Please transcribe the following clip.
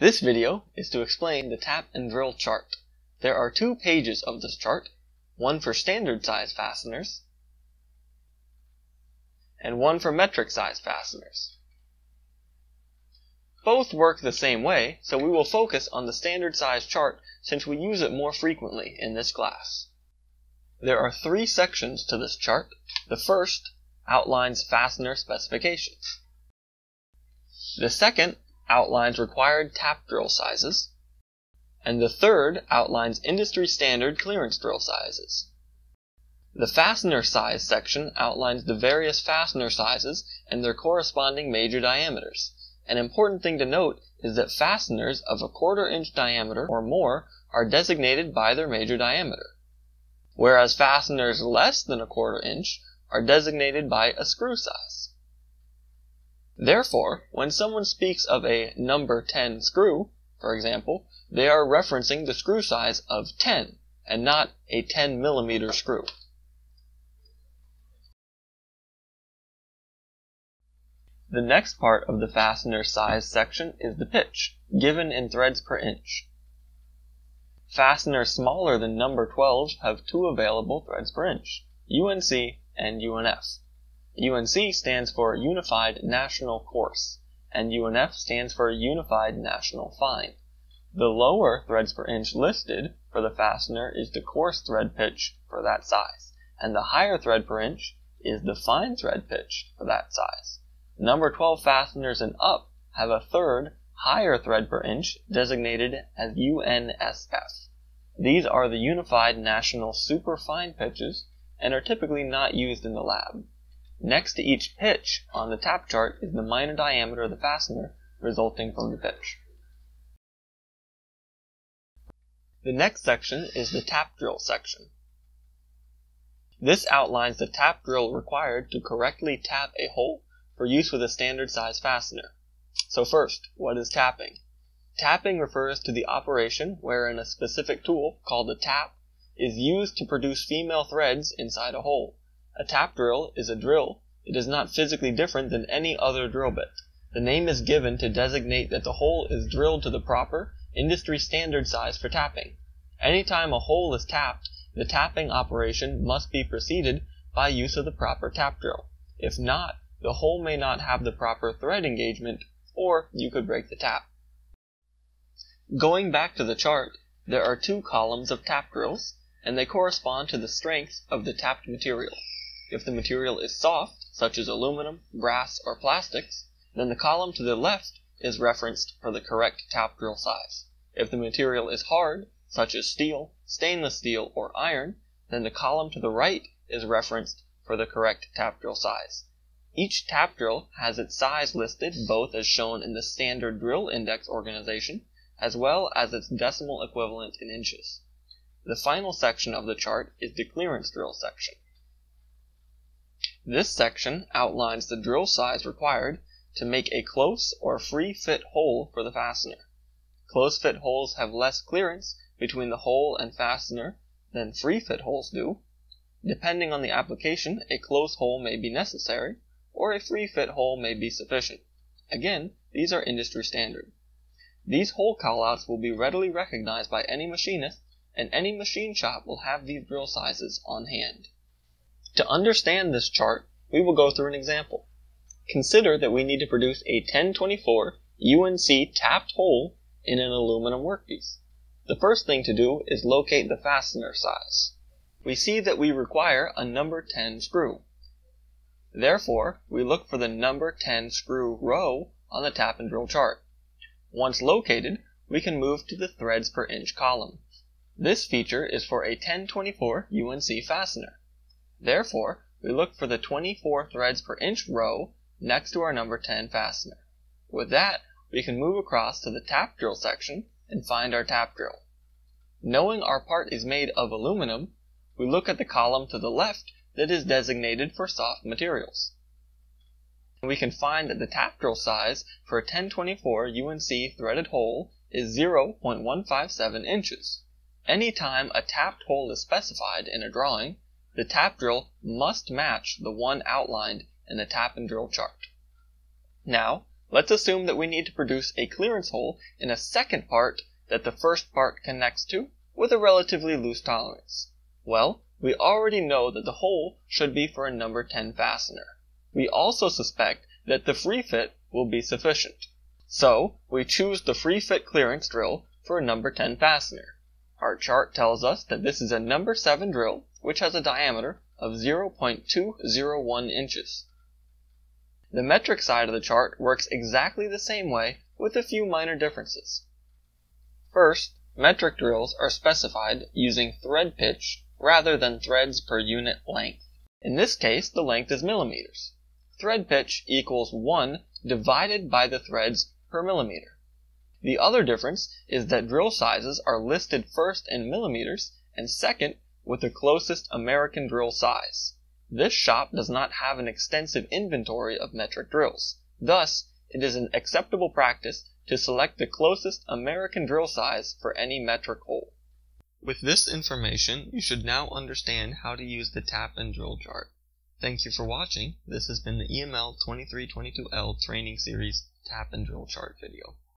This video is to explain the tap and drill chart. There are two pages of this chart, one for standard size fasteners and one for metric size fasteners. Both work the same way, so we will focus on the standard size chart since we use it more frequently in this class. There are three sections to this chart. The first outlines fastener specifications. The second outlines required tap drill sizes, and the third outlines industry standard clearance drill sizes. The fastener size section outlines the various fastener sizes and their corresponding major diameters. An important thing to note is that fasteners of a quarter inch diameter or more are designated by their major diameter, whereas fasteners less than a quarter inch are designated by a screw size. Therefore, when someone speaks of a number 10 screw, for example, they are referencing the screw size of 10 and not a 10 millimeter screw. The next part of the fastener size section is the pitch, given in threads per inch. Fasteners smaller than number 12 have two available threads per inch, UNC and UNF. UNC stands for Unified National Coarse, and UNF stands for Unified National Fine. The lower threads per inch listed for the fastener is the coarse thread pitch for that size, and the higher thread per inch is the fine thread pitch for that size. Number 12 fasteners and up have a third, higher thread per inch designated as UNSF. These are the Unified National Superfine pitches and are typically not used in the lab. Next to each pitch on the tap chart is the minor diameter of the fastener resulting from the pitch. The next section is the tap drill section. This outlines the tap drill required to correctly tap a hole for use with a standard size fastener. So first, what is tapping? Tapping refers to the operation wherein a specific tool, called a tap, is used to produce female threads inside a hole. A tap drill is a drill. It is not physically different than any other drill bit. The name is given to designate that the hole is drilled to the proper, industry standard size for tapping. Anytime a hole is tapped, the tapping operation must be preceded by use of the proper tap drill. If not, the hole may not have the proper thread engagement, or you could break the tap. Going back to the chart, there are two columns of tap drills, and they correspond to the strength of the tapped material. If the material is soft, such as aluminum, brass, or plastics, then the column to the left is referenced for the correct tap drill size. If the material is hard, such as steel, stainless steel, or iron, then the column to the right is referenced for the correct tap drill size. Each tap drill has its size listed both as shown in the Standard Drill Index organization as well as its decimal equivalent in inches. The final section of the chart is the clearance drill section. This section outlines the drill size required to make a close or free fit hole for the fastener. Close fit holes have less clearance between the hole and fastener than free fit holes do. Depending on the application, a close hole may be necessary, or a free fit hole may be sufficient. Again, these are industry standard. These hole callouts will be readily recognized by any machinist, and any machine shop will have these drill sizes on hand. To understand this chart, we will go through an example. Consider that we need to produce a 1024 UNC tapped hole in an aluminum workpiece. The first thing to do is locate the fastener size. We see that we require a number 10 screw. Therefore, we look for the number 10 screw row on the tap and drill chart. Once located, we can move to the threads per inch column. This feature is for a 1024 UNC fastener. Therefore, we look for the 24 threads per inch row next to our number 10 fastener. With that, we can move across to the tap drill section and find our tap drill. Knowing our part is made of aluminum, we look at the column to the left that is designated for soft materials. We can find that the tap drill size for a 1024 UNC threaded hole is 0.157 inches. Any time a tapped hole is specified in a drawing, the tap drill must match the one outlined in the tap and drill chart. Now, let's assume that we need to produce a clearance hole in a second part that the first part connects to with a relatively loose tolerance. Well, we already know that the hole should be for a number 10 fastener. We also suspect that the free fit will be sufficient. So, we choose the free fit clearance drill for a number 10 fastener. Our chart tells us that this is a number 7 drill, which has a diameter of 0.201 inches. The metric side of the chart works exactly the same way with a few minor differences. First, metric drills are specified using thread pitch rather than threads per unit length. In this case, the length is millimeters. Thread pitch equals 1 divided by the threads per millimeter. The other difference is that drill sizes are listed first in millimeters and second with the closest American drill size. This shop does not have an extensive inventory of metric drills. Thus, it is an acceptable practice to select the closest American drill size for any metric hole. With this information, you should now understand how to use the tap and drill chart. Thank you for watching. This has been the EML 2322L training series tap and drill chart video.